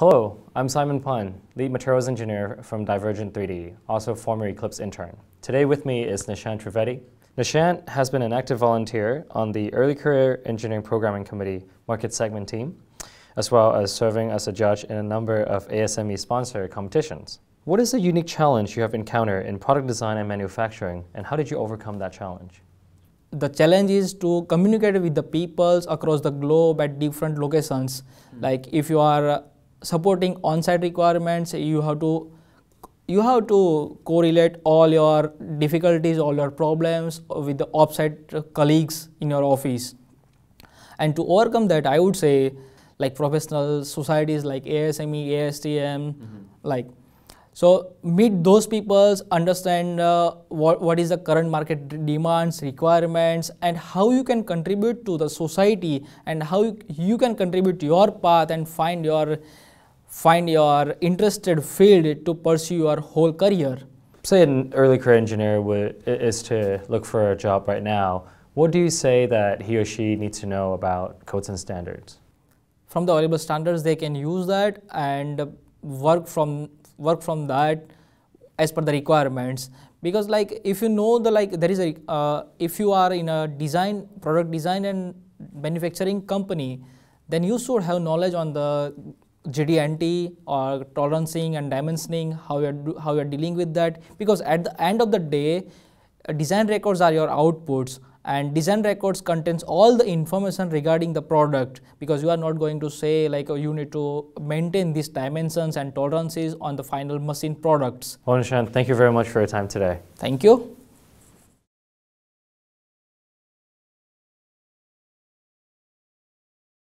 Hello, I'm Simon Pun, lead materials engineer from Divergent 3D, also former Eclipse intern. Today with me is Nishant Trivedi. Nishant has been an active volunteer on the Early Career Engineering Programming Committee market segment team, as well as serving as a judge in a number of ASME sponsored competitions. What is the unique challenge you have encountered in product design and manufacturing, and how did you overcome that challenge? the challenge is to communicate with the peoples across the globe at different locations mm. like if you are supporting on-site requirements you have to you have to correlate all your difficulties all your problems with the off-site colleagues in your office and to overcome that i would say like professional societies like asme astm mm -hmm. like so meet those people, understand uh, what, what is the current market demands, requirements, and how you can contribute to the society and how you, you can contribute to your path and find your find your interested field to pursue your whole career. Say an early career engineer would, is to look for a job right now. What do you say that he or she needs to know about codes and standards? From the available standards, they can use that and work from work from that as per the requirements because like if you know the like there is a uh, if you are in a design product design and manufacturing company then you should have knowledge on the GD&T or tolerancing and dimensioning how you're how you're dealing with that because at the end of the day uh, design records are your outputs and design records contains all the information regarding the product because you are not going to say like oh, you need to maintain these dimensions and tolerances on the final machine products. Well, thank you very much for your time today. Thank you.